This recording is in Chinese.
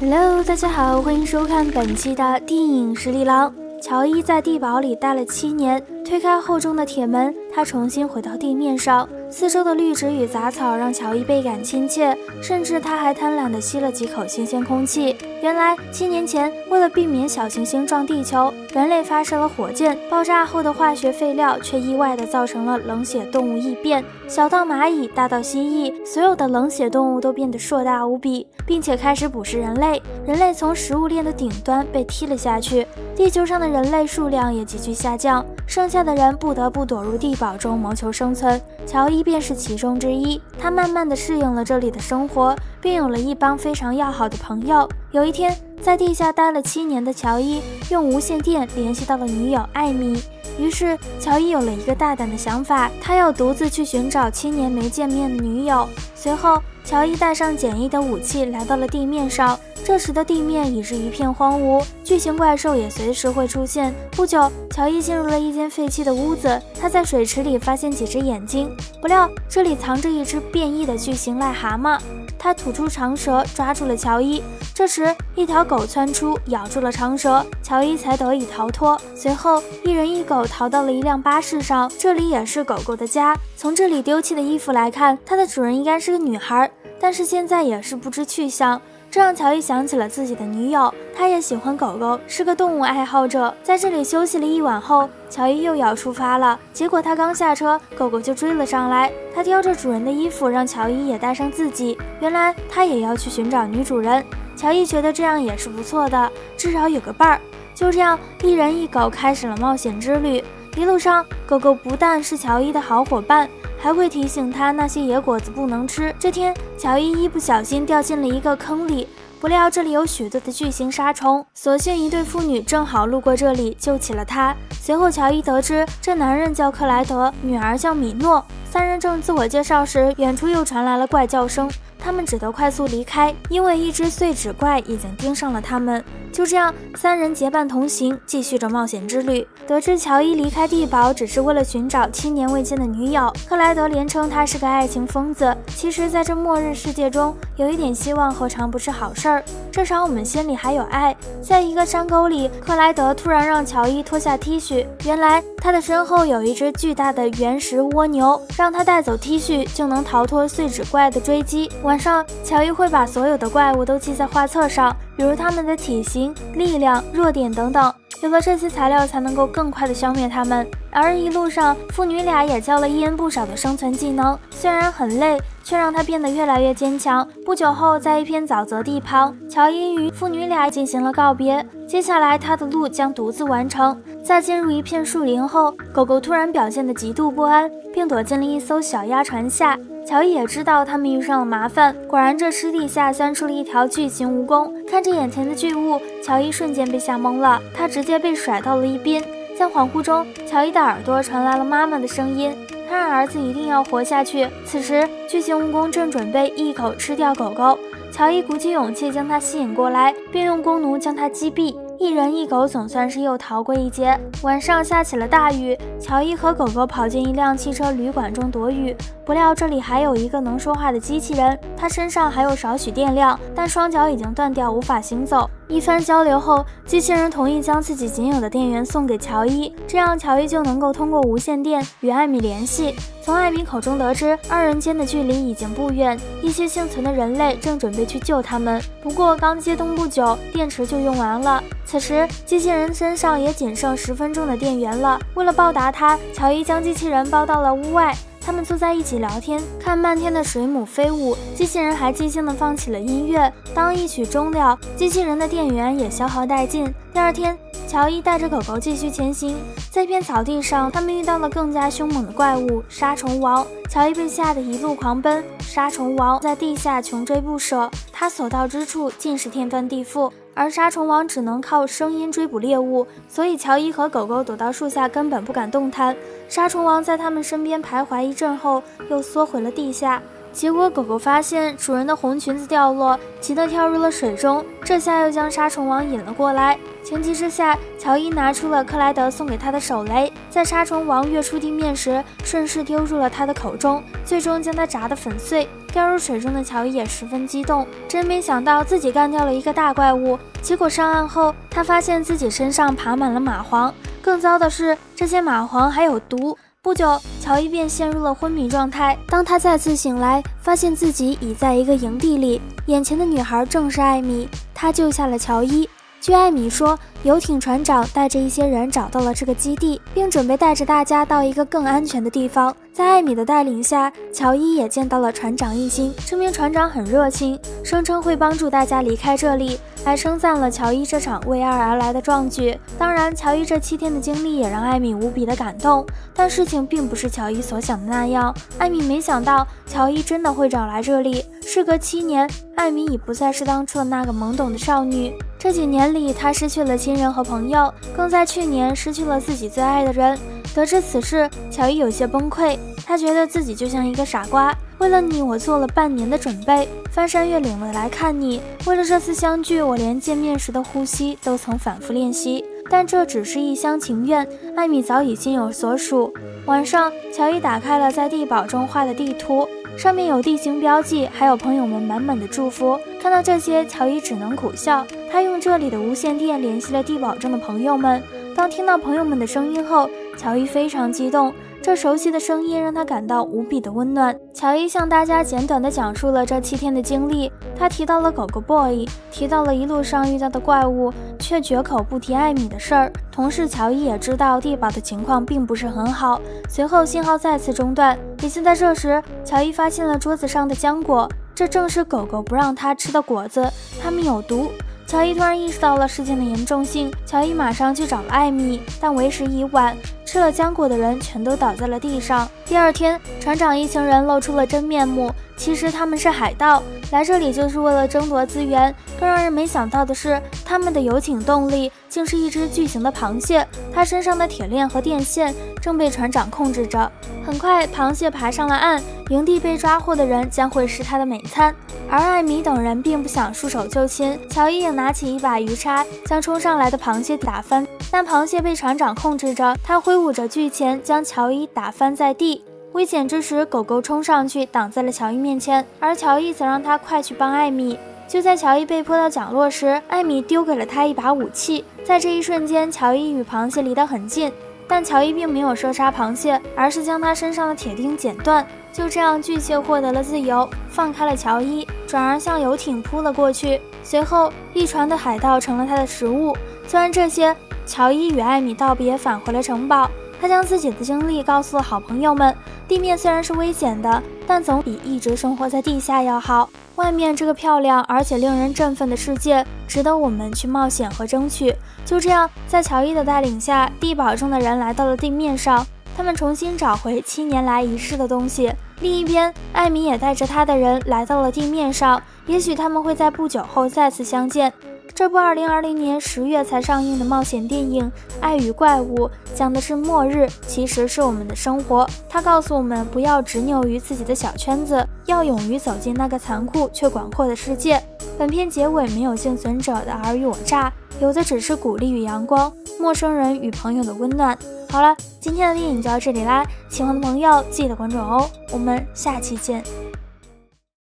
Hello，大家好，欢迎收看本期的电影实力郎。乔伊在地堡里待了七年，推开厚重的铁门，他重新回到地面上。四周的绿植与杂草让乔伊倍感亲切，甚至他还贪婪地吸了几口新鲜空气。原来，七年前，为了避免小行星撞地球，人类发射了火箭。爆炸后的化学废料却意外地造成了冷血动物异变，小到蚂蚁，大到蜥蜴，所有的冷血动物都变得硕大无比，并且开始捕食人类。人类从食物链的顶端被踢了下去，地球上的人类数量也急剧下降，剩下的人不得不躲入地堡中谋求生存。乔伊便是其中之一。他慢慢的适应了这里的生活，并有了一帮非常要好的朋友。有一天，在地下待了七年的乔伊用无线电联系到了女友艾米。于是，乔伊有了一个大胆的想法，他要独自去寻找七年没见面的女友。随后，乔伊带上简易的武器来到了地面上。这时的地面已是一片荒芜，巨型怪兽也随时会出现。不久，乔伊进入了一间废弃的屋子，他在水池里发现几只眼睛，不料这里藏着一只变异的巨型癞蛤蟆。他吐出长舌，抓住了乔伊。这时，一条狗窜出，咬住了长舌，乔伊才得以逃脱。随后，一人一狗逃到了一辆巴士上，这里也是狗狗的家。从这里丢弃的衣服来看，它的主人应该是个女孩，但是现在也是不知去向。这让乔伊想起了自己的女友，她也喜欢狗狗，是个动物爱好者。在这里休息了一晚后，乔伊又要出发了。结果他刚下车，狗狗就追了上来。他叼着主人的衣服，让乔伊也带上自己。原来他也要去寻找女主人。乔伊觉得这样也是不错的，至少有个伴儿。就这样，一人一狗开始了冒险之旅。一路上，狗狗不但是乔伊的好伙伴。还会提醒他那些野果子不能吃。这天，乔伊一不小心掉进了一个坑里，不料这里有许多的巨型沙虫。所幸一对父女正好路过这里，救起了他。随后，乔伊得知这男人叫克莱德，女儿叫米诺。三人正自我介绍时，远处又传来了怪叫声，他们只得快速离开，因为一只碎纸怪已经盯上了他们。就这样，三人结伴同行，继续着冒险之旅。得知乔伊离开地堡只是为了寻找七年未见的女友，克莱德连称他是个爱情疯子。其实，在这末日世界中，有一点希望何尝不是好事儿？至少我们心里还有爱。在一个山沟里，克莱德突然让乔伊脱下 T 恤，原来他的身后有一只巨大的原石蜗牛，让他带走 T 恤就能逃脱碎纸怪的追击。晚上，乔伊会把所有的怪物都记在画册上。比如他们的体型、力量、弱点等等，有了这些材料，才能够更快的消灭他们。而一路上，父女俩也教了伊恩不少的生存技能，虽然很累，却让他变得越来越坚强。不久后，在一片沼泽地旁，乔伊与父女俩进行了告别。接下来，他的路将独自完成。在进入一片树林后，狗狗突然表现得极度不安，并躲进了一艘小鸭船下。乔伊也知道他们遇上了麻烦，果然这湿地下钻出了一条巨型蜈蚣。看着眼前的巨物，乔伊瞬间被吓懵了，他直接被甩到了一边。在恍惚中，乔伊的耳朵传来了妈妈的声音，他让儿子一定要活下去。此时，巨型蜈蚣正准备一口吃掉狗狗，乔伊鼓起勇气将它吸引过来，并用弓弩将它击毙。一人一狗总算是又逃过一劫。晚上下起了大雨，乔伊和狗狗跑进一辆汽车旅馆中躲雨。不料这里还有一个能说话的机器人，它身上还有少许电量，但双脚已经断掉，无法行走。一番交流后，机器人同意将自己仅有的电源送给乔伊，这样乔伊就能够通过无线电与艾米联系。从艾米口中得知，二人间的距离已经不远，一些幸存的人类正准备去救他们。不过刚接通不久，电池就用完了。此时，机器人身上也仅剩十分钟的电源了。为了报答他，乔伊将机器人抱到了屋外。他们坐在一起聊天，看漫天的水母飞舞。机器人还即兴的放起了音乐。当一曲终了，机器人的电源也消耗殆尽。第二天，乔伊带着狗狗继续前行，在一片草地上，他们遇到了更加凶猛的怪物——沙虫王。乔伊被吓得一路狂奔，沙虫王在地下穷追不舍，他所到之处尽是天翻地覆。而沙虫王只能靠声音追捕猎物，所以乔伊和狗狗躲到树下，根本不敢动弹。沙虫王在他们身边徘徊一阵后，又缩回了地下。结果狗狗发现主人的红裙子掉落，急得跳入了水中，这下又将杀虫王引了过来。情急之下，乔伊拿出了克莱德送给他的手雷，在杀虫王跃出地面时，顺势丢入了他的口中，最终将他炸得粉碎。掉入水中的乔伊也十分激动，真没想到自己干掉了一个大怪物。结果上岸后，他发现自己身上爬满了蚂蟥，更糟的是，这些蚂蟥还有毒。不久，乔伊便陷入了昏迷状态。当他再次醒来，发现自己已在一个营地里，眼前的女孩正是艾米，她救下了乔伊。据艾米说，游艇船长带着一些人找到了这个基地，并准备带着大家到一个更安全的地方。在艾米的带领下，乔伊也见到了船长一行。这名船长很热情，声称会帮助大家离开这里，还称赞了乔伊这场为爱而来的壮举。当然，乔伊这七天的经历也让艾米无比的感动。但事情并不是乔伊所想的那样，艾米没想到乔伊真的会找来这里。事隔七年，艾米已不再是当初的那个懵懂的少女。这几年里，他失去了亲人和朋友，更在去年失去了自己最爱的人。得知此事，乔伊有些崩溃。他觉得自己就像一个傻瓜。为了你，我做了半年的准备，翻山越岭的来看你。为了这次相聚，我连见面时的呼吸都曾反复练习。但这只是一厢情愿，艾米早已心有所属。晚上，乔伊打开了在地堡中画的地图。上面有地形标记，还有朋友们满满的祝福。看到这些，乔伊只能苦笑。他用这里的无线电联系了地堡中的朋友们。当听到朋友们的声音后，乔伊非常激动。这熟悉的声音让他感到无比的温暖。乔伊向大家简短的讲述了这七天的经历。他提到了狗狗 boy，提到了一路上遇到的怪物，却绝口不提艾米的事儿。同时，乔伊也知道地堡的情况并不是很好。随后，信号再次中断。也就在这时，乔伊发现了桌子上的浆果，这正是狗狗不让他吃的果子，它们有毒。乔伊突然意识到了事件的严重性，乔伊马上去找了艾米，但为时已晚，吃了浆果的人全都倒在了地上。第二天，船长一行人露出了真面目，其实他们是海盗，来这里就是为了争夺资源。更让人没想到的是，他们的游艇动力竟是一只巨型的螃蟹，它身上的铁链和电线正被船长控制着。很快，螃蟹爬上了岸，营地被抓获的人将会是他的美餐。而艾米等人并不想束手就擒，乔伊也拿起一把鱼叉，将冲上来的螃蟹打翻。但螃蟹被船长控制着，他挥舞着巨钳，将乔伊打翻在地。危险之时，狗狗冲上去挡在了乔伊面前，而乔伊则让他快去帮艾米。就在乔伊被泼到角落时，艾米丢给了他一把武器。在这一瞬间，乔伊与螃蟹离得很近，但乔伊并没有射杀螃蟹，而是将他身上的铁钉剪断。就这样，巨蟹获得了自由，放开了乔伊，转而向游艇扑了过去。随后，一船的海盗成了他的食物。做完这些，乔伊与艾米道别，返回了城堡。他将自己的经历告诉了好朋友们。地面虽然是危险的，但总比一直生活在地下要好。外面这个漂亮而且令人振奋的世界，值得我们去冒险和争取。就这样，在乔伊的带领下，地堡中的人来到了地面上。他们重新找回七年来遗失的东西。另一边，艾米也带着他的人来到了地面上。也许他们会在不久后再次相见。这部2020年十月才上映的冒险电影《爱与怪物》讲的是末日，其实是我们的生活。它告诉我们不要执拗于自己的小圈子，要勇于走进那个残酷却广阔的世界。本片结尾没有幸存者的尔虞我诈，有的只是鼓励与阳光，陌生人与朋友的温暖。好了，今天的电影就到这里啦！喜欢的朋友记得关注哦，我们下期见。